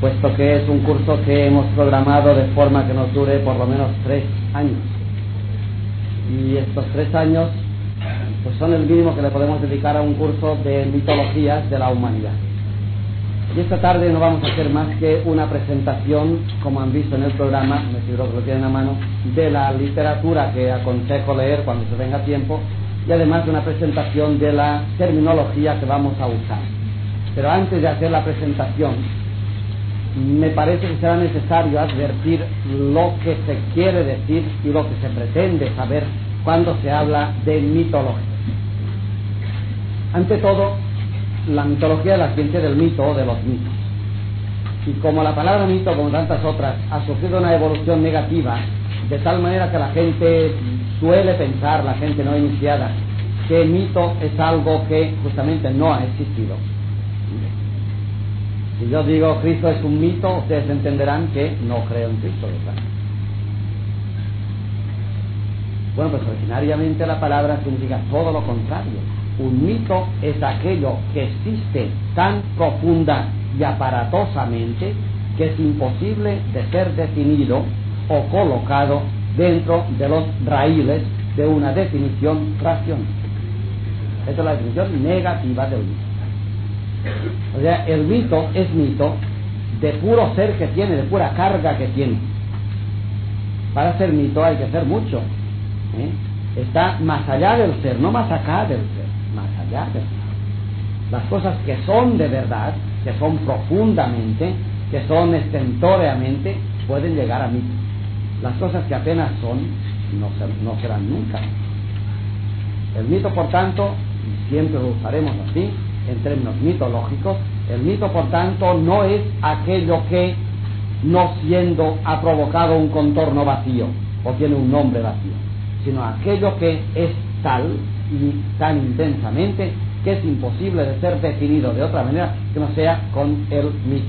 puesto que es un curso que hemos programado de forma que nos dure por lo menos tres años. Y estos tres años pues son el mínimo que le podemos dedicar a un curso de mitologías de la humanidad. Y esta tarde no vamos a hacer más que una presentación, como han visto en el programa, me seguro que lo tienen a mano, de la literatura que aconsejo leer cuando se tenga tiempo y además de una presentación de la terminología que vamos a usar. Pero antes de hacer la presentación, me parece que será necesario advertir lo que se quiere decir y lo que se pretende saber cuando se habla de mitología. Ante todo, la mitología es la ciencia del mito o de los mitos. Y como la palabra mito, como tantas otras, ha sufrido una evolución negativa, de tal manera que la gente suele pensar, la gente no iniciada, que mito es algo que justamente no ha existido. Si yo digo Cristo es un mito, ustedes entenderán que no creo en Cristo, ¿verdad? Bueno, pues originariamente la palabra significa todo lo contrario. Un mito es aquello que existe tan profunda y aparatosamente que es imposible de ser definido o colocado dentro de los raíles de una definición racional. Esta es la definición negativa del mito. O sea, el mito es mito de puro ser que tiene, de pura carga que tiene. Para ser mito hay que ser mucho. ¿eh? Está más allá del ser, no más acá del ser, más allá del ser. Las cosas que son de verdad, que son profundamente, que son estentóreamente, pueden llegar a mito. Las cosas que apenas son, no, no serán nunca. El mito, por tanto, siempre lo usaremos así, en términos mitológicos, el mito, por tanto, no es aquello que, no siendo, ha provocado un contorno vacío o tiene un nombre vacío, sino aquello que es tal y tan intensamente que es imposible de ser definido de otra manera que no sea con el mito.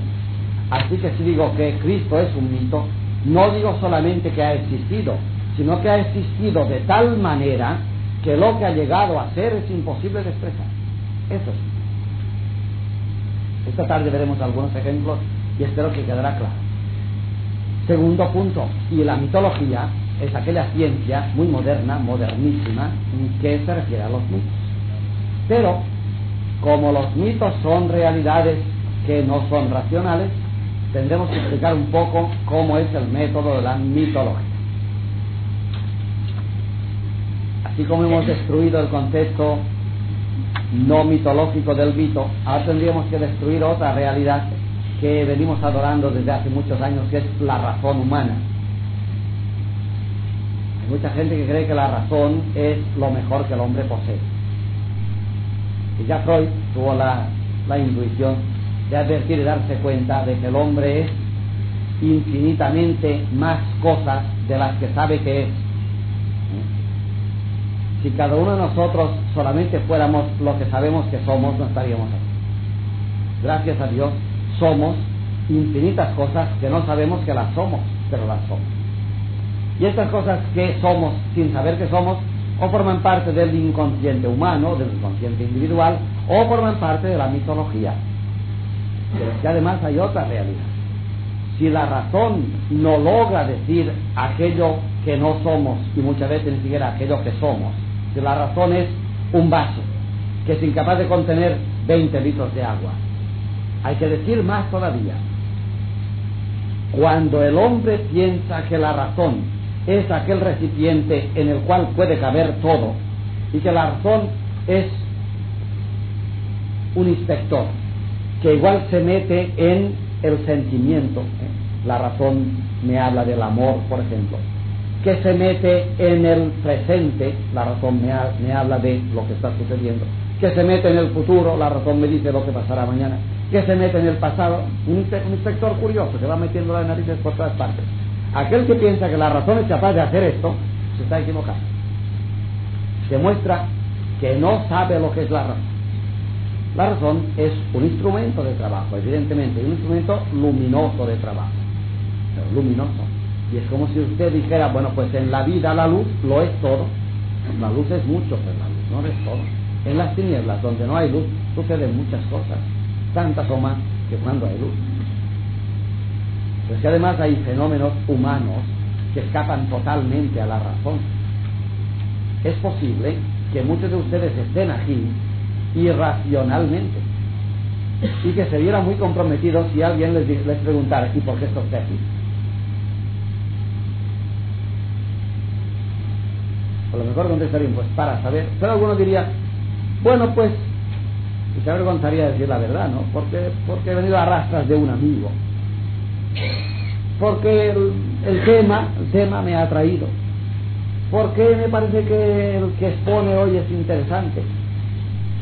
Así que si digo que Cristo es un mito, no digo solamente que ha existido, sino que ha existido de tal manera que lo que ha llegado a ser es imposible de expresar. Eso sí. Esta tarde veremos algunos ejemplos y espero que quedará claro. Segundo punto, y la mitología es aquella ciencia muy moderna, modernísima, que se refiere a los mitos. Pero, como los mitos son realidades que no son racionales, tendremos que explicar un poco cómo es el método de la mitología. Así como hemos destruido el concepto no mitológico del mito, ahora tendríamos que destruir otra realidad que venimos adorando desde hace muchos años, que es la razón humana. Hay mucha gente que cree que la razón es lo mejor que el hombre posee. Y ya Freud tuvo la, la intuición de advertir y darse cuenta de que el hombre es infinitamente más cosas de las que sabe que es si cada uno de nosotros solamente fuéramos lo que sabemos que somos, no estaríamos aquí. Gracias a Dios, somos infinitas cosas que no sabemos que las somos, pero las somos. Y estas cosas que somos sin saber que somos, o forman parte del inconsciente humano, del inconsciente individual, o forman parte de la mitología. Pero es que además hay otra realidad. Si la razón no logra decir aquello que no somos, y muchas veces ni siquiera aquello que somos, la razón es un vaso que es incapaz de contener 20 litros de agua. Hay que decir más todavía. Cuando el hombre piensa que la razón es aquel recipiente en el cual puede caber todo y que la razón es un inspector que igual se mete en el sentimiento. ¿eh? La razón me habla del amor, por ejemplo que se mete en el presente, la razón me, habla de lo que está sucediendo, que se mete en el futuro, la razón me dice lo que pasará mañana, que se mete en el pasado, un, inspector curioso que va metiendo las narices por todas partes. Aquel que piensa que la razón es capaz de hacer esto, se está equivocando. Demuestra que no sabe lo que es la razón. La razón es un instrumento de trabajo, evidentemente, un instrumento luminoso de trabajo, pero luminoso y es como si usted dijera, bueno, pues en la vida la luz lo es todo. La luz es mucho, pero la luz no es todo. En las tinieblas, donde no hay luz, suceden muchas cosas, tantas o más que cuando hay luz. Pero es que además hay fenómenos humanos que escapan totalmente a la razón. Es posible que muchos de ustedes estén aquí irracionalmente y que se vieran muy comprometidos si alguien les, les preguntara ¿y por qué esto está aquí? A lo mejor contestarían pues para saber, pero alguno diría bueno pues y se avergonzaría decir la verdad, ¿no? Porque, porque he venido a rastras de un amigo. Porque el, tema, el tema me ha atraído. Porque me parece que el que expone hoy es interesante.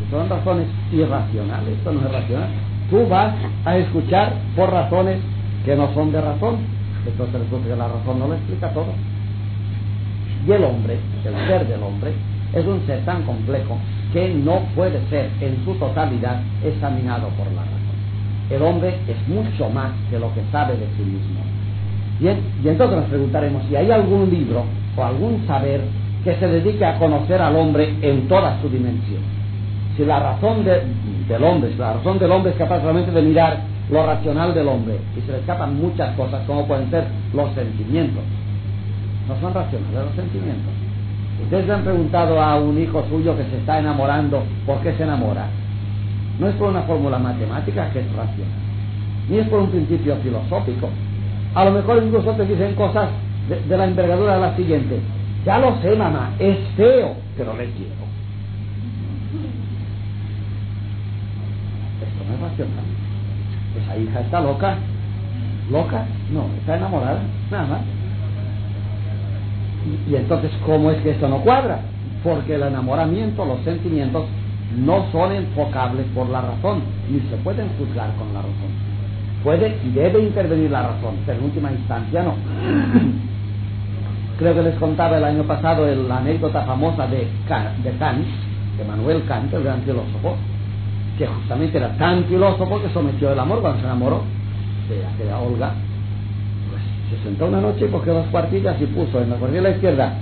Son razones irracionales, esto no es racional. Tú vas a escuchar por razones que no son de razón. Entonces resulta que la razón no lo explica todo. Y el hombre, el ser del hombre, es un ser tan complejo que no puede ser en su totalidad examinado por la razón. El hombre es mucho más que lo que sabe de sí mismo. Bien, y entonces nos preguntaremos si hay algún libro o algún saber que se dedique a conocer al hombre en toda su dimensión. Si la razón del hombre, si la razón del hombre es capaz solamente de mirar lo racional del hombre y se le escapan muchas cosas como pueden ser los sentimientos. No son racionales los sentimientos Ustedes le han preguntado a un hijo suyo que se está enamorando por qué se enamora. No es por una fórmula matemática que es racional, ni es por un principio filosófico. A lo mejor incluso te dicen cosas de, la envergadura de la siguiente. Ya lo sé, mamá, es feo, pero le quiero. Esto no es racional. Esa hija está loca. ¿Loca? No, está enamorada, nada más. Y, entonces, ¿cómo es que eso no cuadra? Porque el enamoramiento, los sentimientos, no son enfocables por la razón, ni se pueden juzgar con la razón. Puede y debe intervenir la razón, pero en última instancia no. Creo que les contaba el año pasado la anécdota famosa de, de Kant, de Manuel Kant, el gran filósofo, que justamente era tan filósofo que sometió el amor cuando se enamoró de aquella Olga, se sentó una noche y cogió dos cuartillas y puso en la cuartilla izquierda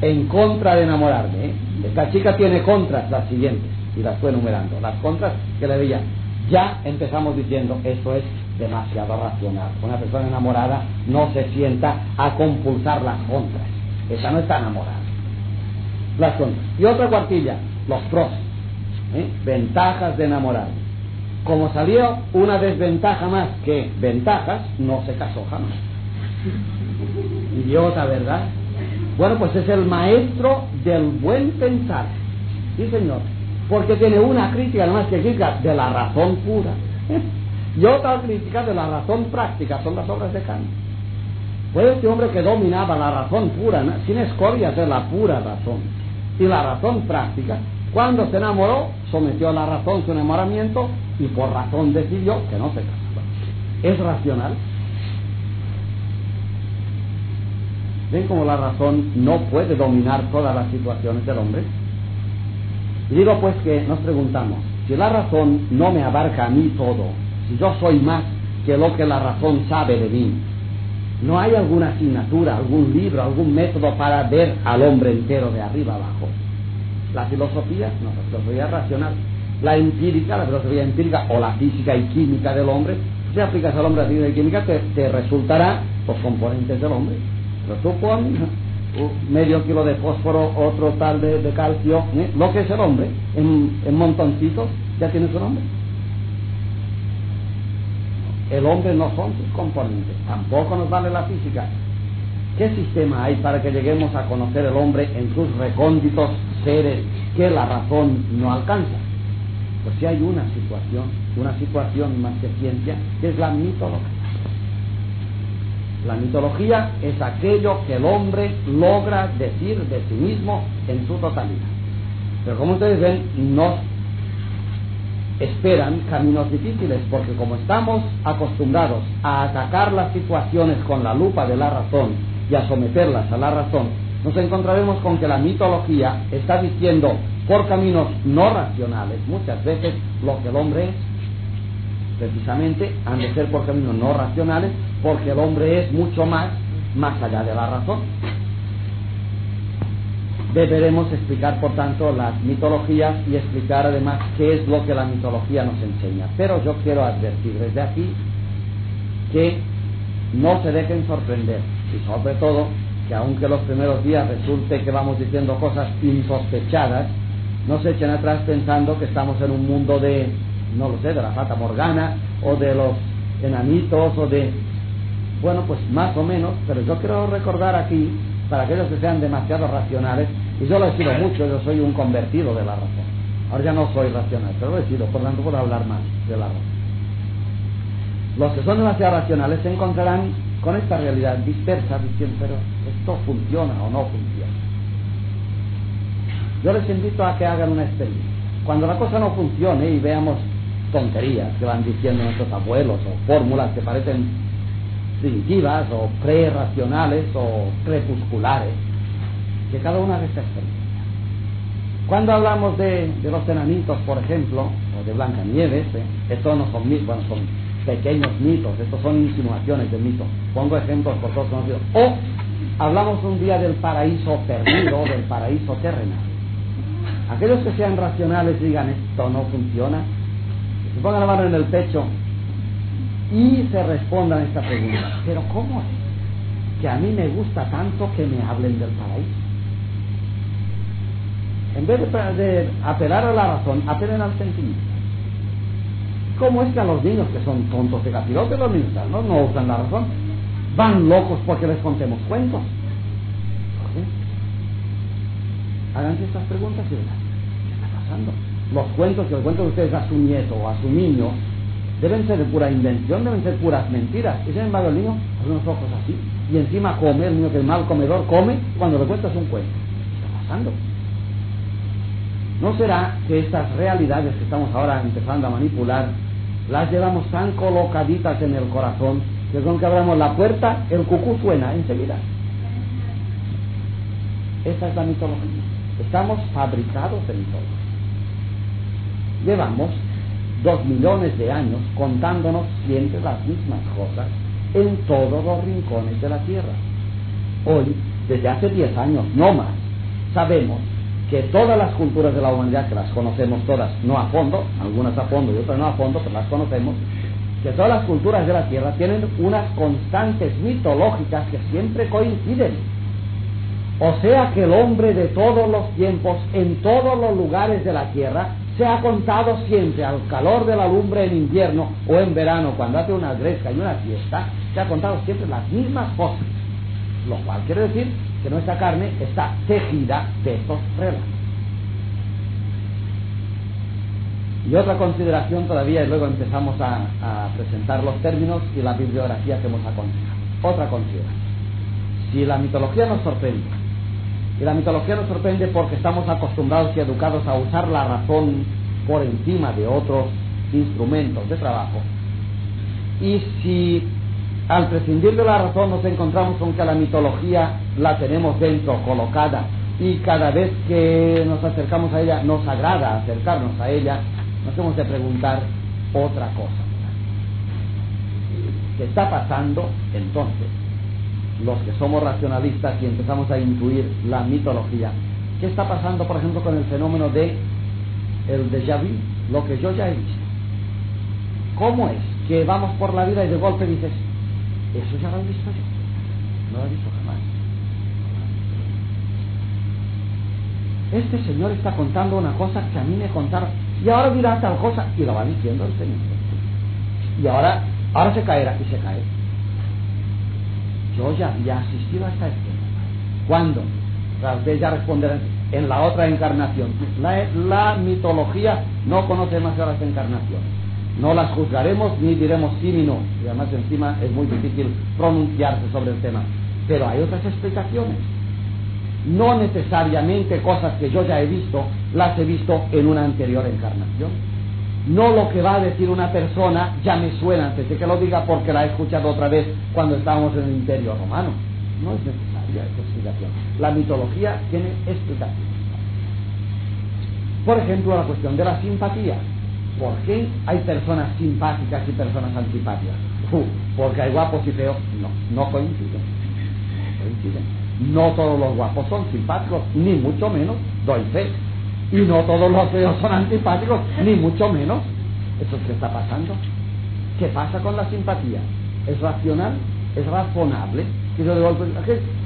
en contra de enamorarme. ¿eh? Esta chica tiene contras las siguientes y las fue enumerando. Las contras que le veía. Ya empezamos diciendo esto es demasiado racional. Una persona enamorada no se sienta a compulsar las contras. Esa no está enamorada. Las contras. Y otra cuartilla, los pros. ¿eh? Ventajas de enamorarme. Como salió una desventaja más que ventajas, no se casó jamás. Idiota, ¿verdad? Bueno, pues es el maestro del buen pensar. Sí, señor. Porque tiene una crítica, además que crítica de la razón pura. y otra crítica de la razón práctica, son las obras de Kant. Fue este hombre que dominaba la razón pura, sin escorias de la pura razón. Y la razón práctica, cuando se enamoró, sometió a la razón su enamoramiento y por razón decidió que no se casaba. ¿Es racional? ¿Ven cómo la razón no puede dominar todas las situaciones del hombre? Digo pues que nos preguntamos, si la razón no me abarca a mí todo, si yo soy más que lo que la razón sabe de mí, ¿no hay alguna asignatura, algún libro, algún método para ver al hombre entero de arriba abajo? La filosofía, no, la filosofía racional la empírica, la filosofía empírica o la física y química del hombre, si aplicas al hombre la física y química, te, resultará los componentes del hombre. Pero tú pon medio kilo de fósforo, otro tal de, calcio, ¿eh? lo que es el hombre, en, en montoncitos, ya tiene su nombre. El hombre no son sus componentes, tampoco nos vale la física. ¿Qué sistema hay para que lleguemos a conocer el hombre en sus recónditos seres que la razón no alcanza? Pues si hay una situación, una situación más que ciencia, que es la mitología. La mitología es aquello que el hombre logra decir de sí mismo en su totalidad. Pero como ustedes ven, nos esperan caminos difíciles, porque como estamos acostumbrados a atacar las situaciones con la lupa de la razón y a someterlas a la razón, nos encontraremos con que la mitología está diciendo por caminos no racionales, muchas veces lo que el hombre es, precisamente han de ser por caminos no racionales, porque el hombre es mucho más, más allá de la razón. Deberemos explicar, por tanto, las mitologías y explicar además qué es lo que la mitología nos enseña. Pero yo quiero advertir desde aquí que no se dejen sorprender y sobre todo que aunque los primeros días resulte que vamos diciendo cosas insospechadas, no se echen atrás pensando que estamos en un mundo de, no lo sé, de la fata morgana o de los enanitos o de, bueno, pues más o menos, pero yo quiero recordar aquí, para aquellos que sean demasiado racionales, y yo lo he sido mucho, yo soy un convertido de la razón. Ahora ya no soy racional, pero lo he sido, por tanto puedo hablar más de la razón. Los que son demasiado racionales se encontrarán con esta realidad dispersa diciendo, pero esto funciona o no funciona. Yo les invito a que hagan una experiencia. Cuando la cosa no funcione y veamos tonterías que van diciendo nuestros abuelos o fórmulas que parecen primitivas o pre-racionales o crepusculares, que cada una haga esta experiencia. Cuando hablamos de, los enanitos, por ejemplo, o de Blancanieves, ¿eh? estos no son, bueno, son pequeños mitos, estos son insinuaciones de mitos. Pongo ejemplos por todos conocidos. O hablamos un día del paraíso perdido, del paraíso terrenal. Aquellos que sean racionales digan esto no funciona, se pongan la mano en el pecho y se respondan esta pregunta. Pero ¿cómo es que a mí me gusta tanto que me hablen del paraíso? En vez de, apelar a la razón, apelen al sentimiento. ¿Cómo es que a los niños que son tontos de capirote, los niños ¿no? no usan la razón? Van locos porque les contemos cuentos. Háganse estas preguntas y verán, ¿qué está pasando? Los cuentos que les cuentan ustedes a su nieto o a su niño deben ser de pura invención, deben ser puras mentiras. Y sin embargo el niño hace unos ojos así y encima come, el niño que es mal comedor come cuando le cuentas un cuento. ¿Qué está pasando? ¿No será que estas realidades que estamos ahora empezando a manipular las llevamos tan colocaditas en el corazón que con que abramos la puerta el cucú suena enseguida? Esa es la mitología. Estamos fabricados de mitología. Llevamos dos millones de años contándonos siempre las mismas cosas en todos los rincones de la Tierra. Hoy, desde hace diez años, no más, sabemos que todas las culturas de la humanidad, que las conocemos todas, no a fondo, algunas a fondo y otras no a fondo, pero las conocemos, que todas las culturas de la Tierra tienen unas constantes mitológicas que siempre coinciden. O sea que el hombre de todos los tiempos, en todos los lugares de la Tierra, se ha contado siempre al calor de la lumbre en invierno o en verano, cuando hace una gresca y una fiesta, se ha contado siempre las mismas cosas. Lo cual quiere decir que nuestra carne está tejida de estos relatos. Y otra consideración todavía, y luego empezamos a, a, presentar los términos y la bibliografía que hemos aconsejado. Otra consideración. Si la mitología nos sorprende, y la mitología nos sorprende porque estamos acostumbrados y educados a usar la razón por encima de otros instrumentos de trabajo, y si al prescindir de la razón nos encontramos con que la mitología la tenemos dentro, colocada, y cada vez que nos acercamos a ella, nos agrada acercarnos a ella, nos hemos de preguntar otra cosa. ¿Qué está pasando entonces? Los que somos racionalistas y empezamos a intuir la mitología, ¿qué está pasando, por ejemplo, con el fenómeno de el déjà vu, lo que yo ya he visto? ¿Cómo es que vamos por la vida y de golpe dices, eso ya lo he visto yo. No lo he visto jamás. Este señor está contando una cosa que a mí me contaron. Y ahora dirá tal cosa. Y lo va diciendo el señor. Y ahora, ahora se caerá y se cae. Yo ya había asistido a esta escena. ¿Cuándo? ustedes ya responderán en la otra encarnación. La, la mitología no conoce más de las encarnaciones. No las juzgaremos ni diremos sí ni no. Y además encima es muy difícil pronunciarse sobre el tema. Pero hay otras explicaciones. No necesariamente cosas que yo ya he visto, las he visto en una anterior encarnación. No lo que va a decir una persona ya me suena antes de que lo diga porque la he escuchado otra vez cuando estábamos en el imperio romano. No es necesaria esa explicación. La mitología tiene explicación. Por ejemplo, la cuestión de la simpatía. ¿Por qué hay personas simpáticas y personas antipáticas? porque hay guapos y feos. No, no coinciden. No coinciden. No todos los guapos son simpáticos, ni mucho menos, doy fe. Y no todos los feos son antipáticos, ni mucho menos. ¿Eso es qué está pasando? ¿Qué pasa con la simpatía? ¿Es racional? es razonable que yo digo,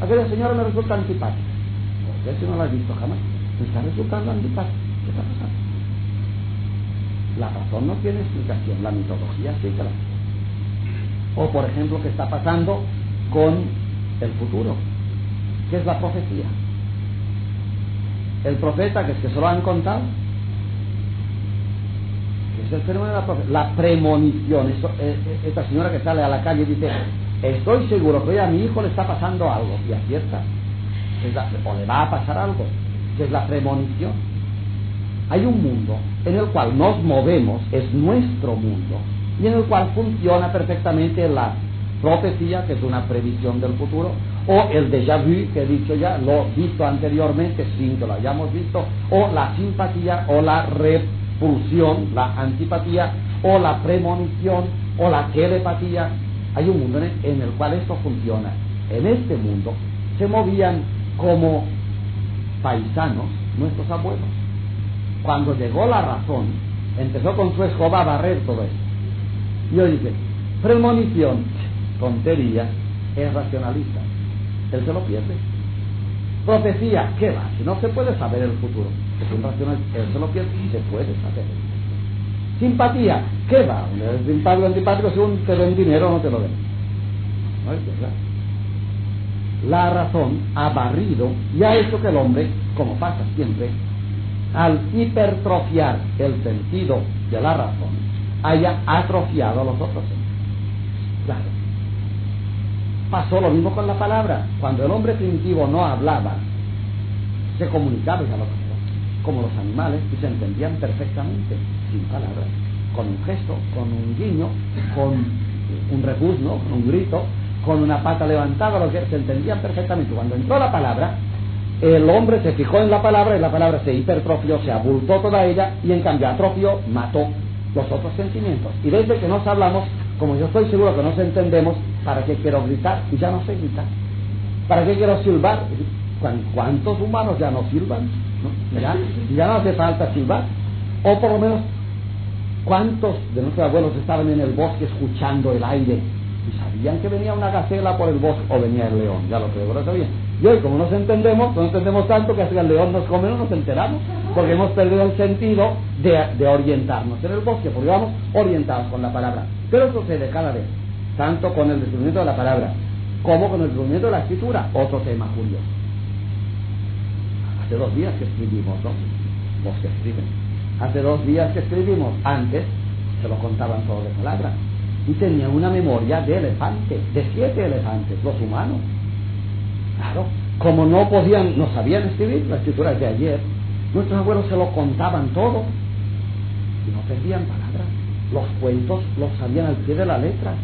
aquella señora me resulta antipática. ¿Por qué si no la he visto jamás? Me está resultando antipática. ¿Qué está pasando? La razón no tiene explicación, la mitología sí que la O por ejemplo, ¿qué está pasando con el futuro? ¿Qué es la profecía? El profeta, que es que se lo han contado, es el fenómeno de la, la premonición. Eh, eh, esta señora que sale a la calle dice, estoy seguro que hoy a mi hijo le está pasando algo, y acierta. o le va a pasar algo, que es la premonición. Hay un mundo en el cual nos movemos, es nuestro mundo, y en el cual funciona perfectamente la profecía, que es una previsión del futuro, o el déjà vu, que he dicho ya, lo visto anteriormente sin que lo hayamos visto, o la simpatía o la repulsión, la antipatía, o la premonición, o la telepatía. Hay un mundo en el cual esto funciona. En este mundo se movían como paisanos nuestros abuelos. Cuando llegó la razón, empezó con su escoba a barrer todo esto. Yo dije, premonición, tontería, es racionalista. Él se lo pierde. Profecía, ¿qué va? Si no se puede saber el futuro. Es un racional, él se lo pierde y se puede saber. Simpatía, ¿qué va? Es simpático antipático, según te den dinero no te lo den. No es verdad. La razón ha barrido y ha hecho que el hombre, como pasa siempre, al hipertrofiar el sentido de la razón, haya atrofiado a los otros sentidos. Claro. Pasó lo mismo con la palabra. Cuando el hombre primitivo no hablaba, se comunicaba ya lo como los animales y se entendían perfectamente, sin palabras, con un gesto, con un guiño, con un rebuzno, con un grito, con una pata levantada, lo que se entendían perfectamente. Cuando entró la palabra, el hombre se fijó en la palabra y la palabra se hipertrofió, se abultó toda ella y en cambio atrofió, mató los otros sentimientos. Y desde que nos hablamos, como yo estoy seguro que nos entendemos, ¿para qué quiero gritar? Y ya no sé gritar. ¿Para qué quiero silbar? ¿Cuántos humanos ya no silban? ¿No? ¿Ya? no hace falta silbar. O por lo menos, ¿cuántos de nuestros abuelos estaban en el bosque escuchando el aire y sabían que venía una gacela por el bosque o venía el león? Ya lo creo, lo sabían. Y hoy, como nos entendemos, no entendemos tanto que hasta el león nos come, no nos enteramos, porque hemos perdido el sentido de, de orientarnos en el bosque, porque vamos orientados con la palabra. Pero eso sucede cada vez, tanto con el descubrimiento de la palabra como con el descubrimiento de la escritura, otro tema curioso. Hace dos días que escribimos, ¿no? Los que escriben. Hace dos días que escribimos, antes se lo contaban todo de palabra. Y tenía una memoria de elefante, de siete elefantes, los humanos. Claro, como no podían, no sabían escribir, la escritura es de ayer, nuestros abuelos se lo contaban todo y no perdían palabras. Los cuentos los sabían al pie de la letra.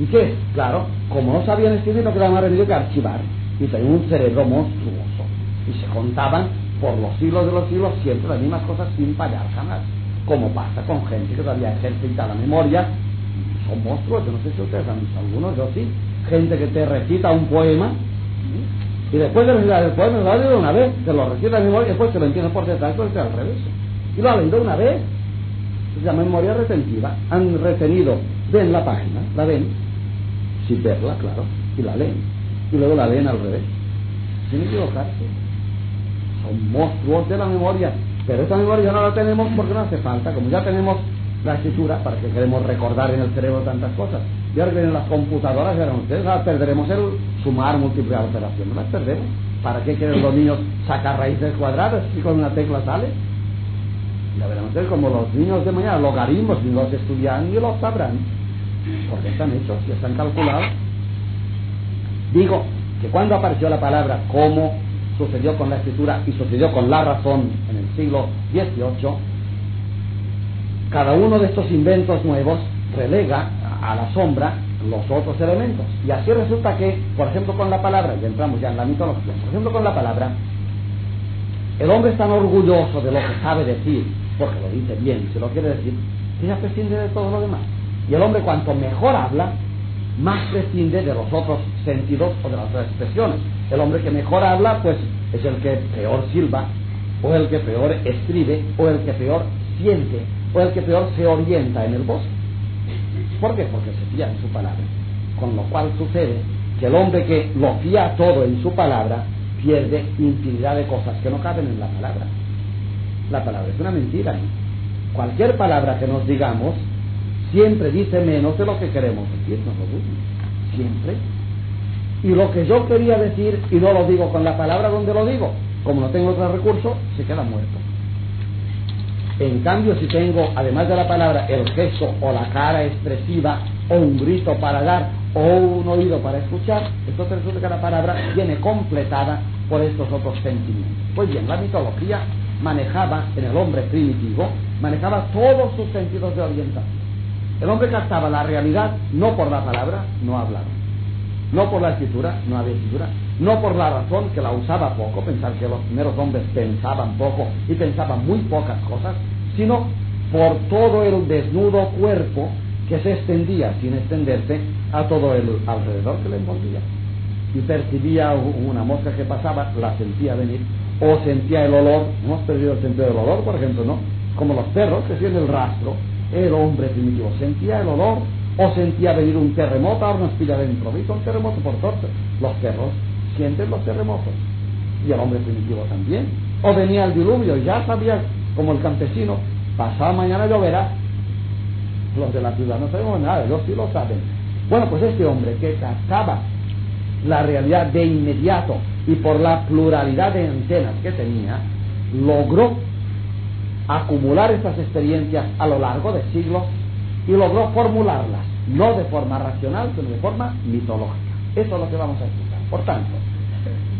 ¿Y qué? Claro, como no sabían escribir, no quedaba más remedio que archivar. Y tenían un cerebro monstruoso. Y se contaban por los siglos de los siglos siempre las mismas cosas sin fallar jamás. Como pasa con gente que todavía ejercita la memoria. Son monstruos, yo no sé si ustedes han visto algunos, yo sí. Gente que te recita un poema y después de recitar lo ha leído una vez, se lo recita de memoria y después se lo entiende por detrás, pues al revés. Y lo ha leído una vez. Se llama memoria retentiva. Han retenido, ven la página, la ven, sin verla, claro, y la leen. Y luego la leen al revés. Sin equivocarse. Son monstruos de la memoria. Pero esta memoria ya no la tenemos porque no hace falta. Como ya tenemos la escritura, para que queremos recordar en el cerebro tantas cosas. Y ahora vienen las computadoras, ya ustedes, ahora perderemos el sumar, multiplicar, operación. No las perdemos. ¿Para qué quieren los niños sacar raíces cuadradas si con una tecla sale? Ya veremos como los niños de mañana, logaritmos, ni los estudian ni los sabrán. Porque están hechos y están calculados. Digo que cuando apareció la palabra, como sucedió con la escritura y sucedió con la razón en el siglo XVIII, cada uno de estos inventos nuevos relega a la sombra los otros elementos. Y así resulta que, por ejemplo, con la palabra, y entramos ya en la mitología, por ejemplo, con la palabra, el hombre es tan orgulloso de lo que sabe decir, porque lo dice bien, se lo quiere decir, que ya prescinde de todo lo demás. Y el hombre cuanto mejor habla, más prescinde de los otros sentidos o de las otras expresiones. El hombre que mejor habla, pues es el que peor silba, o el que peor escribe, o el que peor siente, o el que peor se orienta en el bosque. ¿Por qué? Porque se fía en su palabra. Con lo cual sucede que el hombre que lo fía todo en su palabra pierde infinidad de cosas que no caben en la palabra. La palabra es una mentira. Cualquier palabra que nos digamos siempre dice menos de lo que queremos decir, no lo dudo. Siempre. Y lo que yo quería decir y no lo digo con la palabra donde lo digo, como no tengo otro recurso, se queda muerto. En cambio, si tengo, además de la palabra, el gesto o la cara expresiva, o un grito para dar, o un oído para escuchar, entonces resulta que la palabra viene completada por estos otros sentimientos. Pues bien, la mitología manejaba en el hombre primitivo, manejaba todos sus sentidos de orientación. El hombre captaba la realidad no por la palabra, no hablaba. No por la escritura, no había escritura. No por la razón, que la usaba poco, pensar que los primeros hombres pensaban poco y pensaban muy pocas cosas, sino por todo el desnudo cuerpo que se extendía sin extenderse a todo el alrededor que le envolvía. Y percibía una mosca que pasaba, la sentía venir, o sentía el olor, hemos perdido el sentido del olor, por ejemplo, ¿no? Como los perros que tienen el rastro, el hombre primitivo sentía el olor o sentía venir un terremoto, ahora nos pilla de improviso un terremoto por torpe. Los perros sienten los terremotos y el hombre primitivo también. O venía el diluvio, ya sabía, como el campesino, pasado mañana lloverá. Los de la ciudad no sabemos nada, ellos sí lo saben. Bueno, pues este hombre que captaba la realidad de inmediato y por la pluralidad de antenas que tenía, logró acumular estas experiencias a lo largo de siglos y logró formularlas, no de forma racional, sino de forma mitológica. Eso es lo que vamos a explicar. Por tanto,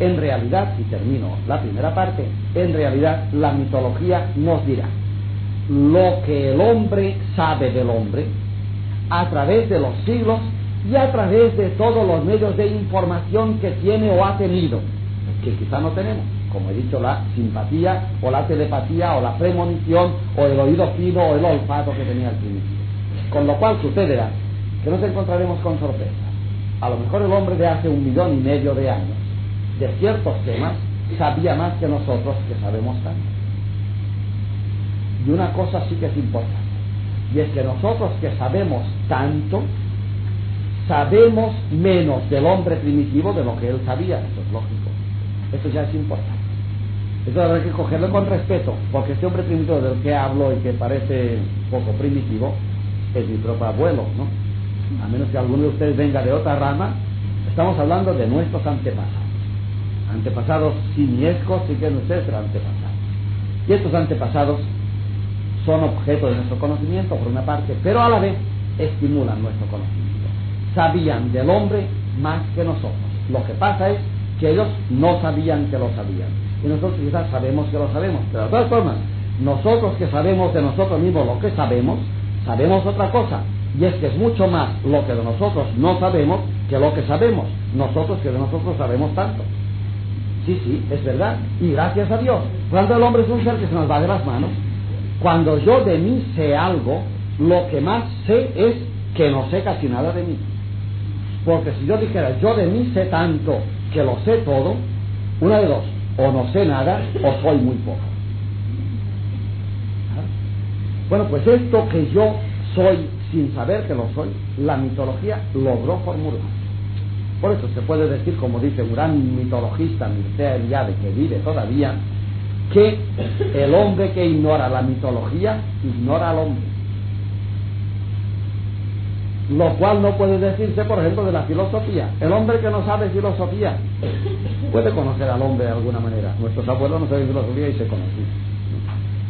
en realidad, y termino la primera parte, en realidad la mitología nos dirá lo que el hombre sabe del hombre a través de los siglos y a través de todos los medios de información que tiene o ha tenido, que quizá no tenemos como he dicho, la simpatía o la telepatía o la premonición o el oído fino o el olfato que tenía el primitivo. Con lo cual sucederá que nos encontraremos con sorpresas. A lo mejor el hombre de hace un millón y medio de años, de ciertos temas, sabía más que nosotros que sabemos tanto. Y una cosa sí que es importante, y es que nosotros que sabemos tanto, sabemos menos del hombre primitivo de lo que él sabía, eso es lógico. Esto ya es importante. Eso habrá que cogerlo con respeto, porque este hombre primitivo del que hablo y que parece poco primitivo es mi propio abuelo, ¿no? A menos que alguno de ustedes venga de otra rama, estamos hablando de nuestros antepasados. Antepasados simiescos, si quieren ustedes, pero antepasados. Y estos antepasados son objeto de nuestro conocimiento, por una parte, pero a la vez estimulan nuestro conocimiento. Sabían del hombre más que nosotros. Lo que pasa es que ellos no sabían que lo sabían y nosotros quizás sabemos que lo sabemos, pero de todas formas, nosotros que sabemos de nosotros mismos lo que sabemos, sabemos otra cosa, y es que es mucho más lo que de nosotros no sabemos que lo que sabemos, nosotros que de nosotros sabemos tanto. Sí, sí, es verdad, y gracias a Dios, cuando el hombre es un ser que se nos va de las manos, cuando yo de mí sé algo, lo que más sé es que no sé casi nada de mí. Porque si yo dijera, yo de mí sé tanto que lo sé todo, una de dos, o no sé nada o soy muy poco. Bueno, pues esto que yo soy sin saber que lo soy, la mitología logró formular. Por eso se puede decir, como dice un gran mitologista, Mircea Eliade, que vive todavía, que el hombre que ignora la mitología ignora al hombre. Lo cual no puede decirse, por ejemplo, de la filosofía. El hombre que no sabe filosofía puede conocer al hombre de alguna manera. Nuestros abuelos no saben filosofía y se conocían.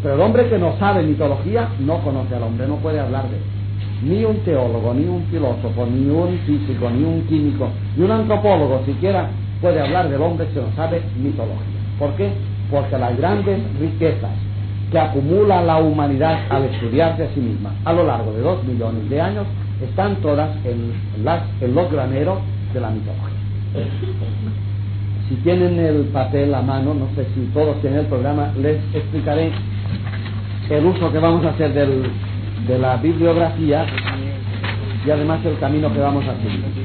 Pero el hombre que no sabe mitología no conoce al hombre, no puede hablar de él. Ni un teólogo, ni un filósofo, ni un físico, ni un químico, ni un antropólogo siquiera puede hablar del hombre que no sabe mitología. ¿Por qué? Porque las grandes riquezas que acumula la humanidad al estudiarse a sí misma a lo largo de dos millones de años están todas en, en los graneros de la mitología. Si tienen el papel a mano, no sé si todos tienen el programa, les explicaré el uso que vamos a hacer del, de la bibliografía y además el camino que vamos a seguir.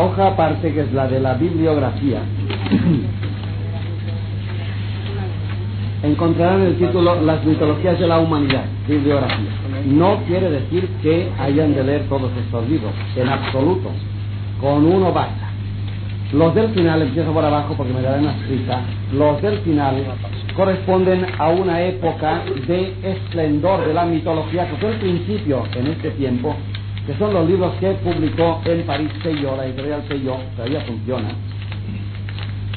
Hoja aparte, que es la de la bibliografía, encontrarán el título Las mitologías de la humanidad, bibliografía. No quiere decir que hayan de leer todos estos libros, en absoluto. Con uno basta. Los del final, empiezo por abajo porque me darán una escrita, los del final corresponden a una época de esplendor de la mitología, que fue el principio en este tiempo, que son los libros que publicó en París Peyo, la editorial Peyo, todavía funciona,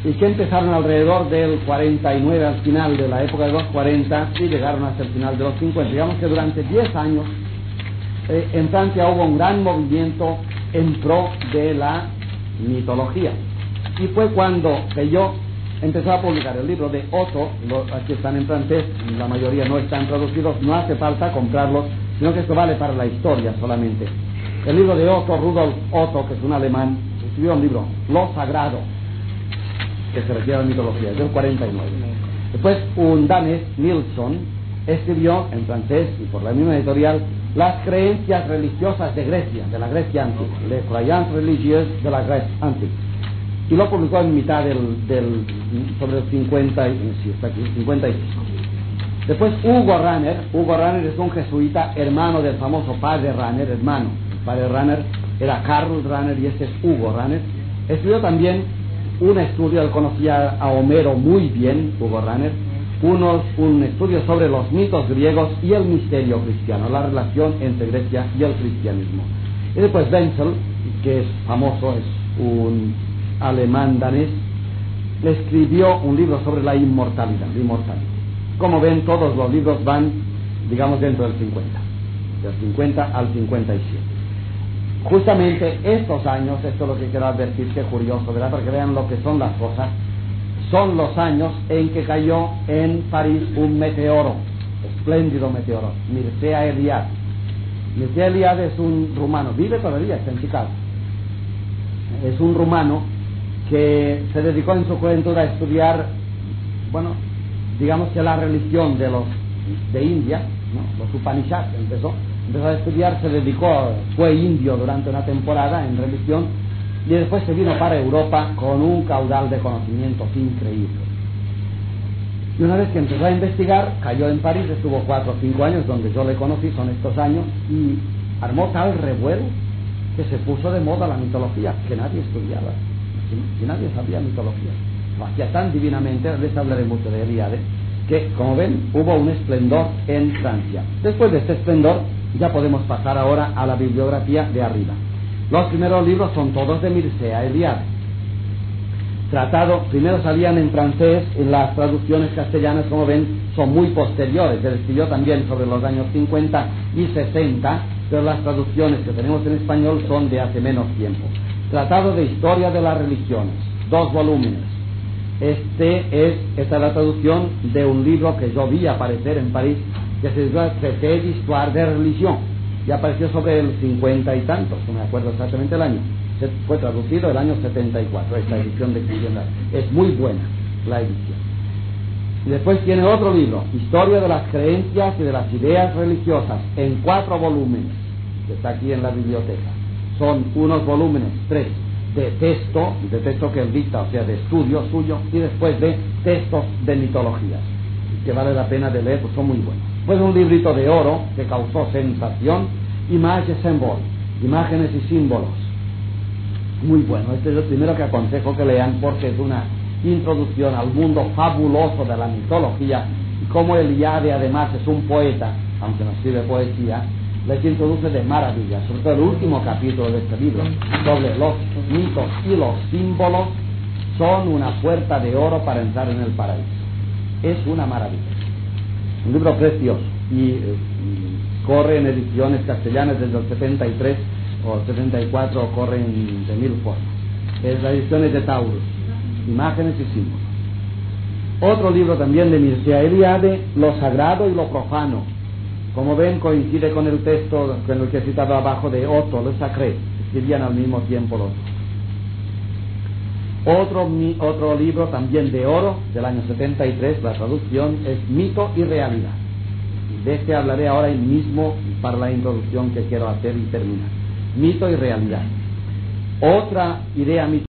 y que empezaron alrededor del 49 al final de la época de los 40 y llegaron hasta el final de los 50. Digamos que durante 10 años eh, en Francia hubo un gran movimiento en pro de la mitología. Y fue cuando Peyo empezó a publicar el libro de Otto, aquí están en francés, la mayoría no están traducidos, no hace falta comprarlos, sino que esto vale para la historia solamente. El libro de Otto, Rudolf Otto, que es un alemán, escribió un libro, Lo Sagrado, que se refiere a la mitología, es del 49. Después, un danés, Nilsson, escribió en francés y por la misma editorial las creencias religiosas de Grecia, de la Grecia antigua, les croyances religieuses de la Grecia antigua. Y lo publicó en mitad del, del sobre el 50, sí, está aquí, 55. Después Hugo Ranner, Hugo Ranner es un jesuita, hermano del famoso padre Ranner, hermano. Padre Ranner era Carl Ranner y este es Hugo Ranner. Escribió también un estudio, él conocía a Homero muy bien, Hugo Ranner, unos, un estudio sobre los mitos griegos y el misterio cristiano, la relación entre Grecia y el cristianismo. Y después Wenzel, que es famoso, es un alemán danés, le escribió un libro sobre la inmortalidad, la inmortalidad. Como ven, todos los libros van, digamos, dentro del 50, del 50 al 57 justamente estos años, esto es lo que quiero advertir, que curioso, ¿verdad? Para que vean lo que son las cosas, son los años en que cayó en París un meteoro, espléndido meteoro, Mircea Eliade. Mircea Eliade es un rumano, vive todavía, está en Chicago. Es un rumano que se dedicó en su juventud a estudiar, bueno, digamos que la religión de los de India, los Upanishads empezó, empezó a estudiar, se dedicó, fue indio durante una temporada en religión y después se vino para Europa con un caudal de conocimientos increíble. Y una vez que empezó a investigar, cayó en París, estuvo cuatro o cinco años donde yo le conocí, son estos años, y armó tal revuelo que se puso de moda la mitología, que nadie estudiaba, que nadie sabía mitología. Hacía tan divinamente, les hablaré mucho de Eliade, que como ven hubo un esplendor en Francia. Después de este esplendor ya podemos pasar ahora a la bibliografía de arriba. Los primeros libros son todos de Mircea Eliade. Tratado, primero salían en francés, en las traducciones castellanas, como ven, son muy posteriores. Él escribió también sobre los años 50 y 60, pero las traducciones que tenemos en español son de hace menos tiempo. Tratado de Historia de las Religiones, dos volúmenes. Este es, esta es la traducción de un libro que yo vi aparecer en París que se llama Traité d'Histoire de Religión, y apareció sobre el 50 y tantos, no me acuerdo exactamente el año. Se fue traducido el año 74, esta edición de Christian Es muy buena la edición. Y después tiene otro libro, Historia de las creencias y de las ideas religiosas, en cuatro volúmenes, que está aquí en la biblioteca. Son unos volúmenes, tres, de texto, de texto que él dicta, o sea, de estudio suyo, y después de textos de mitologías, que vale la pena de leer, pues son muy buenos. Fue un librito de oro que causó sensación, Imágenes imágenes y símbolos. Muy bueno, este es el primero que aconsejo que lean porque es una introducción al mundo fabuloso de la mitología y como Eliade además es un poeta, aunque no escribe poesía, les introduce de maravilla, sobre todo el último capítulo de este libro, sobre los mitos y los símbolos, son una puerta de oro para entrar en el paraíso. Es una maravilla. Un libro precioso y, eh, corre en ediciones castellanas desde el 73 o 74 corren de mil formas. Es la edición de Taurus, imágenes y símbolos. Otro libro también de Mircea Eliade, Lo Sagrado y lo Profano. Como ven, coincide con el texto con el que he citado abajo de Otto, Le Sacré. Escribían al mismo tiempo los. Otro, otro libro también de oro del año 73, la traducción es Mito y Realidad. De este hablaré ahora mismo para la introducción que quiero hacer y terminar. Mito y realidad. Otra idea